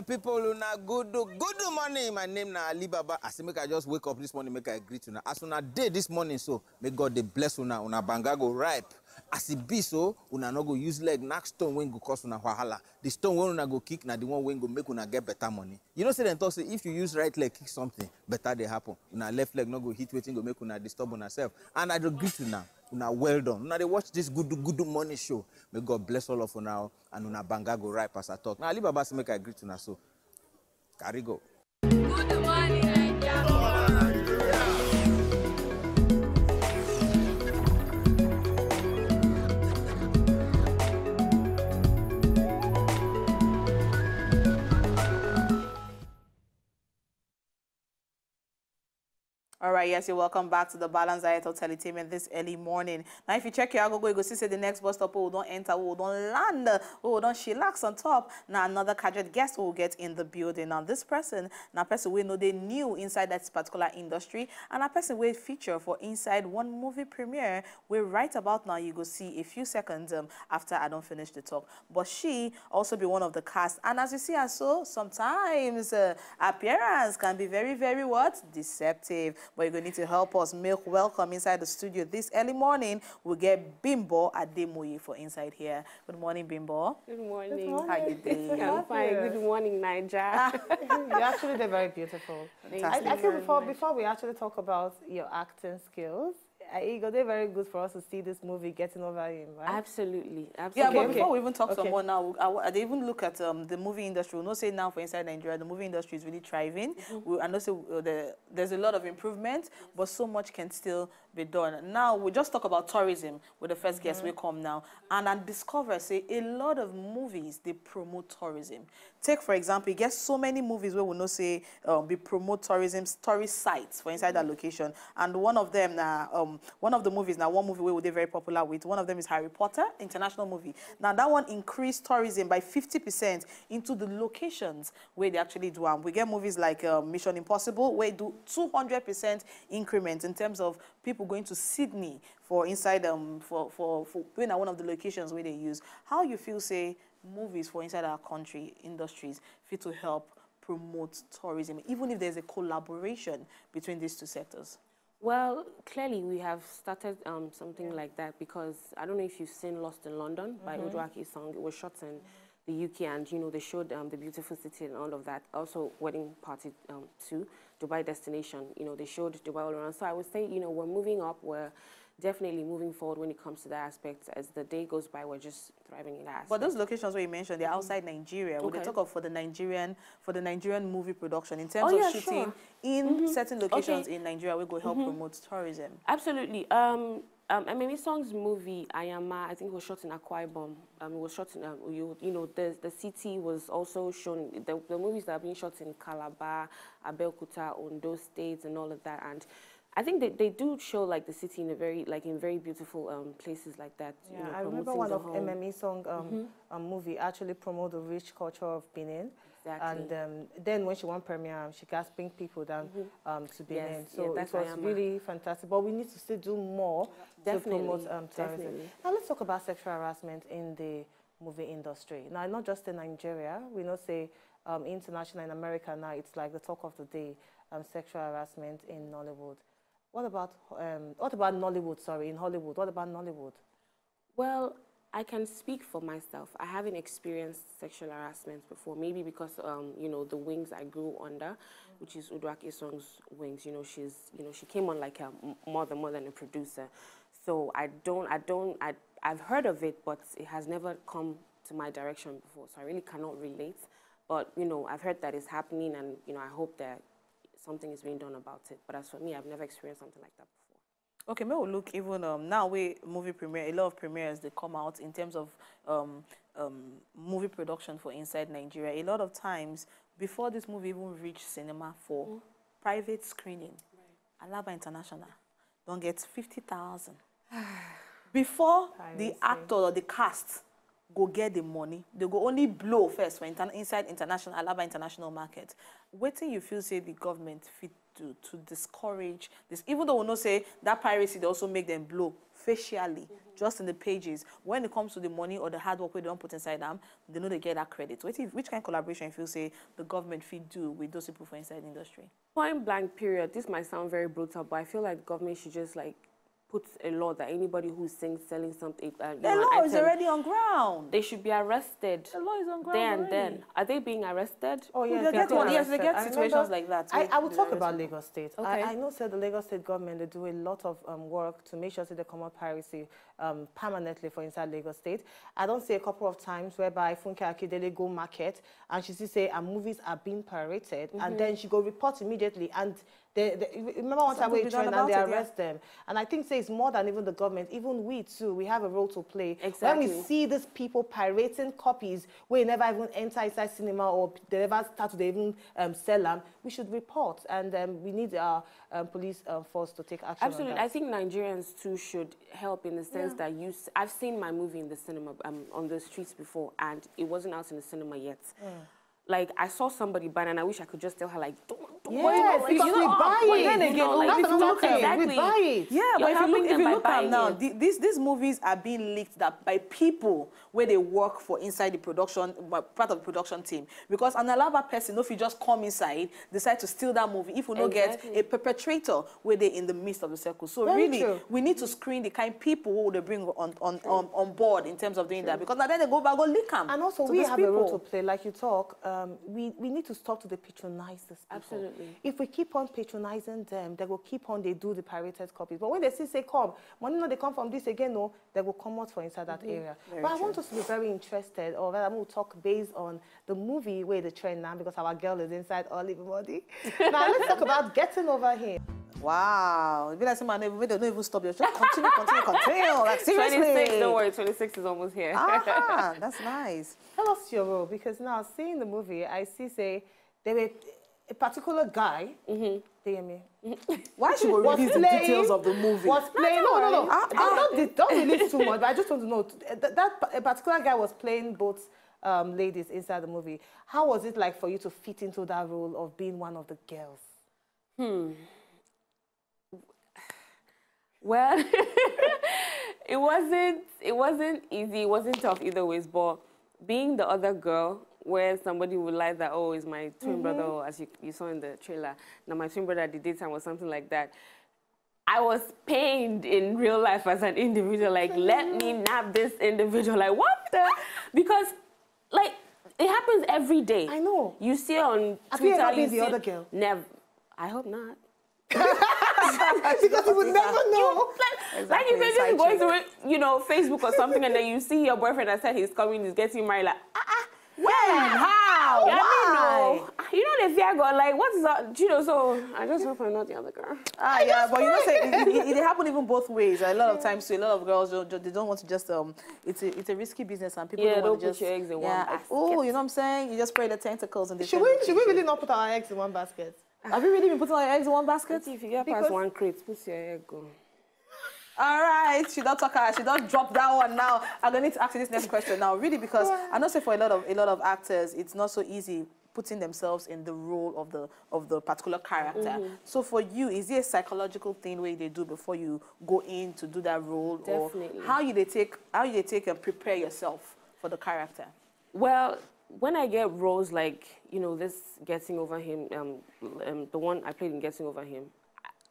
my people una good good morning. My name na alibaba. I say make i just wake up this morning make i greet una as una dey this morning so may god dey bless una una banga go ripe as e be so una no go use leg knack stone wey go cause una wahala. The stone wey una go kick na the one wey go make una get better money. You know say dem talk say if you use right leg kick something better dey happen. Una left leg no go hit wetin go make una disturb una sef and i dey greet una. Una well done. Una dey watch this good good morning show. May god bless all of una and una banga go ripe as i talk. Na alibaba say make i greet una so carry go. Good morning, Naija. All right, yes, you're welcome back to the Balance Diet of Teletainment this early morning. Now, if you check your agogo, you go see say the next bus stop, we don't enter, we don't land, we don't chillax on top. Now, another cadred guest will get in the building. Now, this person, now person we know they new inside that particular industry, and a person we feature for inside one movie premiere. we're right about now, you go see a few seconds um, after I don't finish the talk. But she also be one of the cast, and as you see, as so sometimes uh, appearance can be very, very what deceptive. But you're going to need to help us make welcome inside the studio this early morning. We get Bimbo Ademoye for inside here. Good morning, Bimbo. Good morning. How are you doing? I'm fine. Good morning, Naija. Ah. You're actually they're very beautiful. I, Fantastic. I think before before we actually talk about your acting skills, I, Igor, they're very good for us to see this movie getting over him, right? absolutely, Yeah, absolutely. but Okay, before okay. we even talk some more now, I, I, even look at um, the movie industry. We'll not say now for inside Nigeria, the movie industry is really thriving. We, I know say uh, the, there's a lot of improvement, but so much can still be done. Now we just talk about tourism with the first guest we come now, and I discover say a lot of movies they promote tourism. Take for example, you get so many movies where we know say um, we promote tourism tourist sites for inside that location, and one of them now um, one of the movies now one movie where they're very popular with one of them is Harry Potter international movie. Now that one increased tourism by 50% into the locations where they actually do them. We get movies like um, Mission Impossible where do 200% increment in terms of people going to Sydney for inside um for for for being at one of the locations where they use. How you feel say movies for inside our country industries fit to help promote tourism, even if there's a collaboration between these two sectors. Well, clearly we have started um, something like that because I don't know if you've seen Lost in London by Uduak Isong. It was shot in the UK, and you know they showed um, the beautiful city and all of that. Also, Wedding Party um, Two, Dubai Destination. You know they showed Dubai all around. So I would say you know we're moving up. We're definitely moving forward when it comes to that aspect. As the day goes by, we're just thriving in that aspect. But those locations where you mentioned, they're outside Nigeria. When they Okay. talk of for the Nigerian for the Nigerian movie production in terms Oh, of yeah, shooting sure. in certain locations Okay. in Nigeria, we go help promote tourism. Absolutely. Um, um, Emem Isong's movie Ayamma, I think it was shot in Akwa Ibom. Um, it was shot in, um, you, you know, the the city was also shown. The, the movies that are being shot in Calabar, Abeokuta, Ondo states, and all of that. And I think they, they do show like the city in a very like in very beautiful um, places like that. you Yeah, know, I remember one of whole- Emem Isong um, um, movie actually promote the rich culture of Benin. Exactly. And um, then when she won premiere, she got bring people down um, to Benin. Yes, so that's it was really fantastic. But we need to still do more Definitely, to promote um, tourism. definitely. Now let's talk about sexual harassment in the movie industry. Now, not just in Nigeria, we know say um, international in America now, it's like the talk of the day, um, sexual harassment in Nollywood. What about um, what about Nollywood? Sorry, in Hollywood. What about Nollywood? Well, I can speak for myself. I haven't experienced sexual harassment before. Maybe because um, you know the wings I grew under, which is Uduak Isong's wings. You know, she's you know she came on like a m- more than more than a producer. So I don't I don't I I've heard of it, but it has never come to my direction before. So I really cannot relate. But you know, I've heard that it's happening, and you know, I hope that something is being done about it. But as for me, I've never experienced something like that before. Okay, maybe we'll look even um, now we movie premiere, a lot of premieres they come out in terms of um, um, movie production for inside Nigeria. A lot of times before this movie even reach cinema for private screening, Alaba International don't get fifty thousand. Before the actor or the cast go get the money they go only blow first for inter inside international alaba international market. Wetin you feel say the government fit do to discourage this? Even though we know say that piracy dey also make them blow facially mm-hmm. just in the pages. When it comes to the money or the hard work wey they don put inside am they no dey get that credit. Wetin which kind of collaboration you feel say the government fit do with those people for inside the industry. Point blank period. This might sound very brutal, but I feel like government should just like put a law that anybody who sings selling something, uh, the know, an law is already on ground. they should be arrested. the law is on ground There and already. then, are they being arrested? Oh, We yes, they get do one- yes, we arrested. get I situations remember- like that I, I will talk about people. Lagos State. Okay. I, I know, said the Lagos State government, they do a lot of um, work to make sure that they come out piracy um, permanently for inside Lagos State. I don't see a couple of times whereby Funke Akindele go market and she see say her movies are being pirated and then she go report immediately and they, they, remember one time we and they yeah. arrest them. And I think say it's more than even the government, even we too, we have a role to play. Exactly. When we see these people pirating copies where never even enter inside cinema or they never start to even um, sell them, we should report and um, we need our um, police um, force to take action. Absolutely. I think Nigerians too should help in the sense that you. s- I've seen my movie in the cinema um, on the streets before, and it wasn't out in the cinema yet. Like I saw somebody buy, and I wish I could just tell her like, don't, don't Yes, worry, about it. because You we know, buy but it. then You again, know, like, that's if you another look thing. We buy it. Yeah, You're but if you look, if them you look at now, the, these these movies are being leaked that by people where they work for inside the production, part of the production team. Because an Alaba person, if you just come inside, decide to steal that movie, if we not get a perpetrator where they're in the midst of the circle. So Very really, true. we need to screen the kind people who they bring on on, on, on board in terms of doing that. Because now then they go back go leak them. And also, we have people. a role to play. Like you talk, um, Um, we, we need to stop to the patronize these people. Absolutely. If we keep on patronizing them, they will keep on, they do the pirated copies. But when they see, say, come, money no, they come from this again, no, they will come out for inside that mm-hmm. area. Very but I want us to be very interested, or rather, we'll talk based on the movie where the trend now, because our girl is inside all everybody. now, let's talk about getting over him. Wow. It be like say, man, they don't even stop. They just continue, continue, continue. Like, seriously. 26, don't worry, 26 is almost here. Ah, that's nice. Tell us your role, because now seeing the movie, I see, say, there were a particular guy, mm-hmm. me, Why should we release the playing- details of the movie? Was playing. No, no, no. Ah, don't, don't, don't release too much. But I just want to know that, that a particular guy was playing both um, ladies inside the movie. How was it like for you to fit into that role of being one of the girls? Well, it wasn't it wasn't easy. It wasn't tough either ways. But being the other girl, where somebody would like that, oh, is my twin mm-hmm. brother, or as you, you saw in the trailer, now my twin brother at the daytime or something like that. I was pained in real life as an individual. Like, let me mm. nab this individual. Like, what the? Because, like, it happens every day. I know. You see on Have you Twitter. ever been the other girl? Never. I hope not. because you would never know. Like, Exactly, like you're inside just going through, you know, Facebook or something, and then you see your boyfriend that said he's coming, he's getting married, like, ah, ah, When? How? yeah, Why? I mean, no. You know the fear God, like, what's that? You know, so I just hope I'm not the other girl. Ah, yeah, but you know, say, it, it, it, it even both ways. A lot of times, too, a lot of girls don't, don't- they don't want to just um. It's a it's a risky business, and people Yeah, don't want don't to put just your eggs in one yeah. basket. Oh, you know what I'm saying? You just spray the tentacles and they. Should we, should we really not put our eggs in one basket? Have you really been putting all your eggs in one basket? If you get Because- past one crate, put your egg go. All right, she don't talk her, she don't drop that one now. I'm gonna need to ask you this next question now, really, because I know say for a lot of a lot of actors, it's not so easy putting themselves in the role of the of the particular character. Mm-hmm. So for you, is it a psychological thing where they do before you go in to do that role, Definitely. or how you they take how you they take and prepare yourself for the character? Well, when I get roles like, you know, this Getting Over Him, um, um, the one I played in Getting Over Him,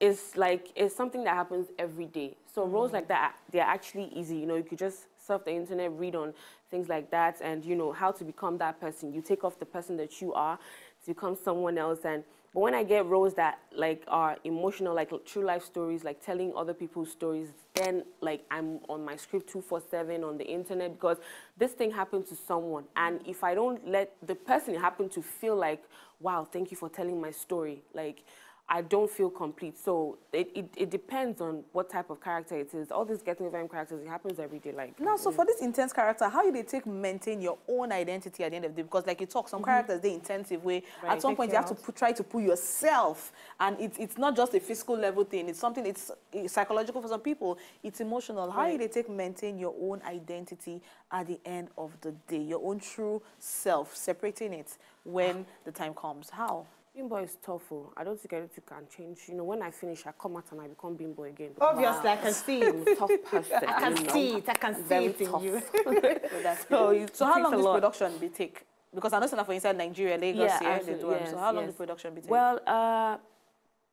it's like, it's something that happens every day. So roles like that, they're actually easy. You know, you could just surf the internet, read on things like that, and, you know, how to become that person. You take off the person that you are to become someone else. And but when I get roles that like are emotional, like true life stories, like telling other people's stories, then like I'm on my script 247 on the internet because this thing happened to someone. And if I don't let the person it happened to feel like, wow, thank you for telling my story, like I don't feel complete. So it, it, it depends on what type of character it is. All these getting over characters, it happens every day. Like Now, so for this intense character, how you they take maintain your own identity at the end of the day? Because like you talk, some mm-hmm. characters they intensive way. Right, at some point, you have to put, try to pull yourself, and it's it's not just a physical level thing. It's something it's, it's psychological for some people. It's emotional. How you they take maintain your own identity at the end of the day, your own true self, separating it when the time comes. How? Bimbo is tough. Oh. I don't think anything can change. You know, when I finish, I come out and I become Bimbo again. because Obviously, I can see I'm it. a tough person. I can you know. see it. I can see Very it in tough. you. So, that's so, it so how long a this lot. production be take? Because I know it's not for inside Nigeria, Lagos, Yeah, here, they absolutely, do it. So how long yes. the production be take? Well, uh,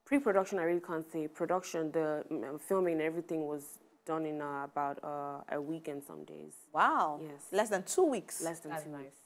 pre-production, I really can't say. Production, the mm, filming, everything was done in uh, about uh, a week and some days. wow. Yes. Less than two weeks. Less than That's two nice. weeks.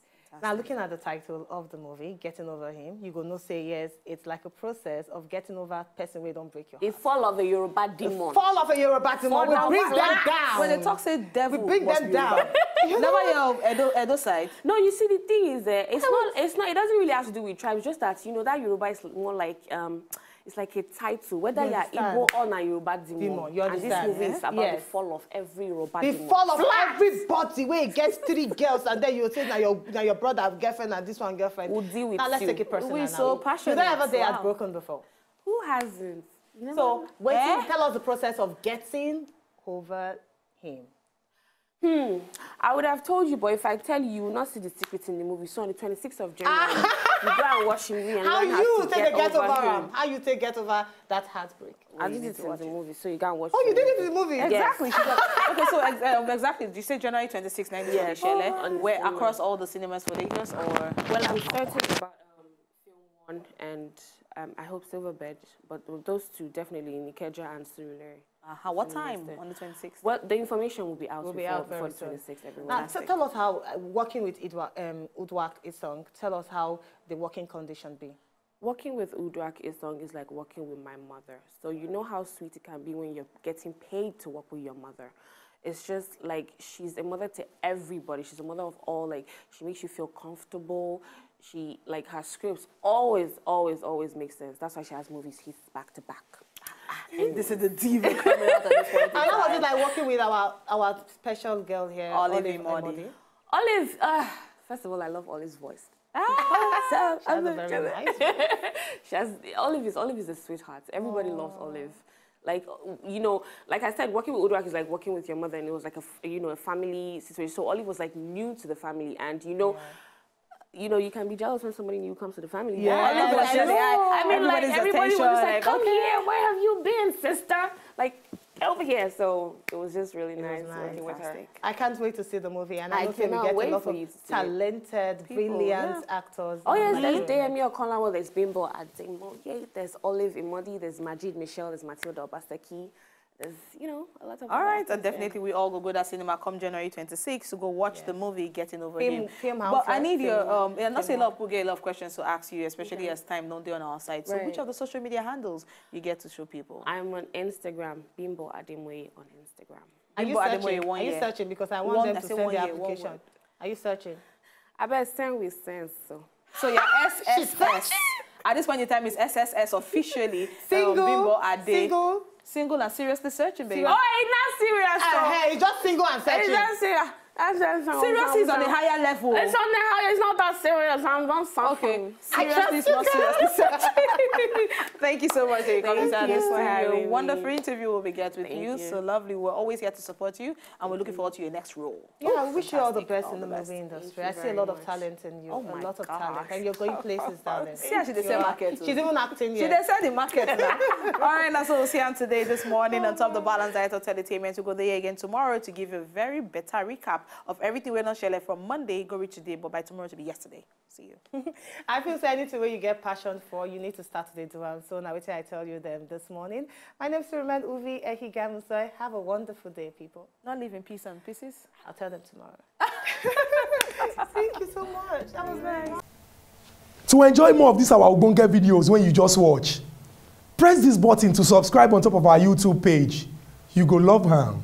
Now, looking at the title of the movie, Getting Over Him, you go no say yes, it's like a process of getting over a person where don't break your The fall of a Yoruba demon. Fall of a Yoruba demon, we bring them a- down. When they talk say devil, we bring them down. Yoruba. You Never know? hear of Edo, Edo side. No, you see, the thing is, uh, it's not, it's not, it doesn't really have to do with tribes. Just that you know that Yoruba is more like, um, it's like a title. Whether You you are? Igbo or a Yoruba demon, Demon, you and this movie eh? is about Yes. the fall of every Yoruba The demon. fall of everybody where it gets three girls and then you say now your now your brother have girlfriend and this one girlfriend. We'll deal with now let's you. take it personal. We're so You passionate. don't ever say Wow. heartbroken before. Who hasn't? Never So wait, Eh? tell us the process of getting over him. Hmm. I would have told you, but if I tell you, you will not see the secret in the movie. So on the 26th of January, you go and watch him and How learn how you to take get, a get over, over him? him. How you take get over that heartbreak? I did it in the movie, so you go and watch Oh, you did it in the movie. Exactly. She's like- okay, so um, exactly. Did you say January 26, 19 Yeah. Shele? Oh, Where cinema. across all the cinemas for Lagos or? Well, I'm certain about um, Film One and um, I hope Silverbird, but those two definitely in Ikeja and Surulere. Uh, what time State. on the 26th? Well, the information will be out Will be out very before the 26th. Everyone. Now, t- tell us how uh, working with Idwa, um, Uduak Isong. Tell us how the working condition be. Working with Uduak Isong is like working with my mother. So you know how sweet it can be when you're getting paid to work with your mother. It's just like she's a mother to everybody. She's a mother of all. Like she makes you feel comfortable. She like her scripts always, always, always make sense. That's why she has movies hits back to back. This is the diva coming out at this point. in And how was time. it like working with our our special girl here, Olive Olive Emodi? Emodi? Olive, uh, first of all, I love Olive's voice. so, She has I'm a a- nice. she has Olive is Olive is a sweetheart. Everybody loves Olive. Like you know, like I said, working with Uduak is like working with your mother, and it was like a you know a family situation. So Olive was like new to the family, and you know. You know, you can be jealous when somebody new comes to the family. Yeah, Olive I was just- know. I mean, like everybody was just like, like, "Come okay. here, where have you been, sister?" Like over here. So it was just really was nice, nice. working with her. I can't wait to see the movie, and I, I know that we cannot get wait a lot for of you to see it. talented, brilliant actors. Oh yes, there's the Deyemi Okanlawon, there's Bimbo Ademo, yeah, there's Olive Emodi, there's Majid Michel, there's Matilda Obaseki, there's you know a lot of. All right, actors and there. definitely we all go go that cinema come January 26 to go watch the movie Getting Over Film- Him. film but I right? need your Film um, yeah, not say a film lot of people get a lot of questions to ask you, especially as time don't do on our side. So which Right. of the social media handles you get to show people? I'm on Instagram, Bimbo Ademoye on Instagram. Are you Bimbo Ademoye, searching? one Are you year. searching? Because I want One- them to send one the year, application. Are you searching? I bet send with sense. So So your SSS. At this point in time, is SSS officially Single, um, Bimbo Ade. single. Single and seriously searching, baby. oh, it's not serious. Uh, though. hey, just single and It's searching. just serious. That's just Seriously is on a higher level. It's on the higher. It's not that serious. I'm not Okay, something. seriously, it's not searching. Thank you so much for coming Thank you for having me. Wonderful interview we'll be get with you. you. So lovely. We're always here to support you, and we're looking forward to your next role. Yeah, I wish you all the best All in the, the movie industry. I see a lot of much. talent in you. Oh a lot of gosh. talent. And you're going places, darling. See she You sell market. She's even acting She they sell the market. All right, that's what we'll see on today, this morning oh on top of the Balance Diet of Entertainment. We'll go there again tomorrow to give you a very better recap of everything we're not sharing from Monday, go reach today, but by tomorrow to be yesterday. See you. I feel say anything to where you get passion for, you need to start today do am. So now wait till I tell you them this morning. My name is Suruman Uvi Ehigamusoi. Have a wonderful day, people. Not leave in peace and pieces. I'll tell them tomorrow. Thank you so much. That was nice. To enjoy more of these our Ogbonge videos when you just watch, press this button to subscribe on top of our YouTube page. You go love am.